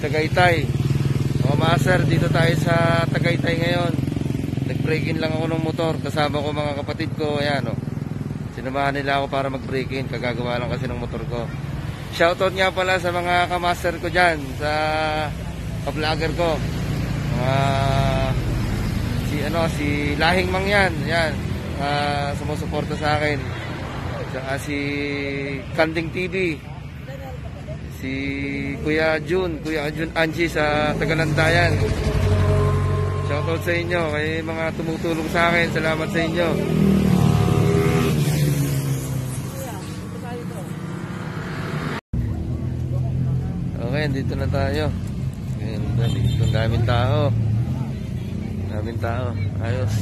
Tagaytay. Mga master, dito tayo sa Tagaytay ngayon. Nag-break-in lang ako ng motor. Kasama ko mga kapatid ko. Ayan, oh. Sinamahan nila ako para mag-break-in. Kagagawa lang kasi ng motor ko. Shoutout nga pala sa mga kamaster ko dyan. Sa ka-vlogger ko. Mga... si ano, si Lahing Mang yan. Uh, sumusuporta sa akin. Tsaka si Kanding TV. Si Kuya Jun, Kuya Jun Angie sa Tagalandayan. Shoutout sa inyo, kay mga tumutulong sa akin. Salamat sa inyo. Okay, dito na tayo. Dito ang daming tao. Daming tao. Ayos.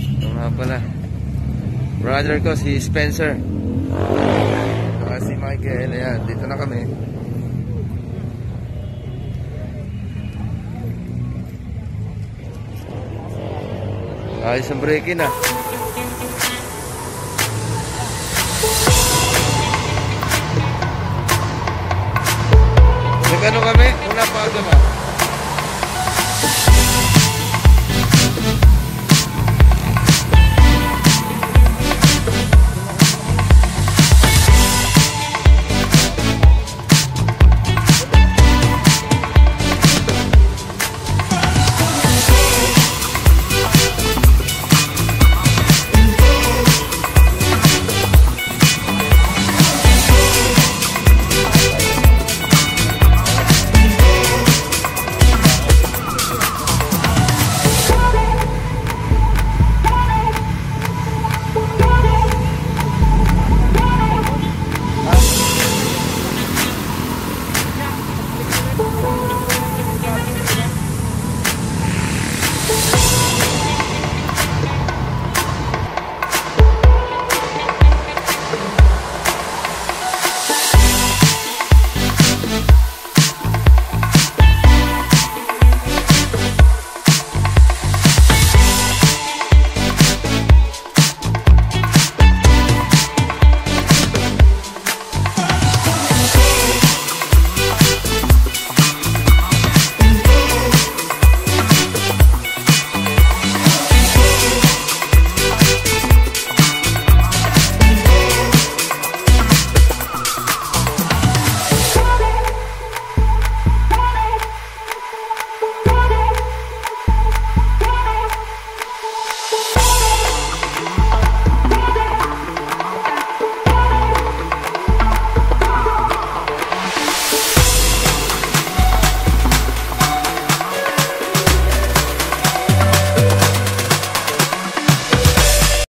Ito nga pala. Brother ko, si Spencer. Michael. Ayan, dito na kami. Ayos ang break-in ah. Nagano kami? Una pa aga ba?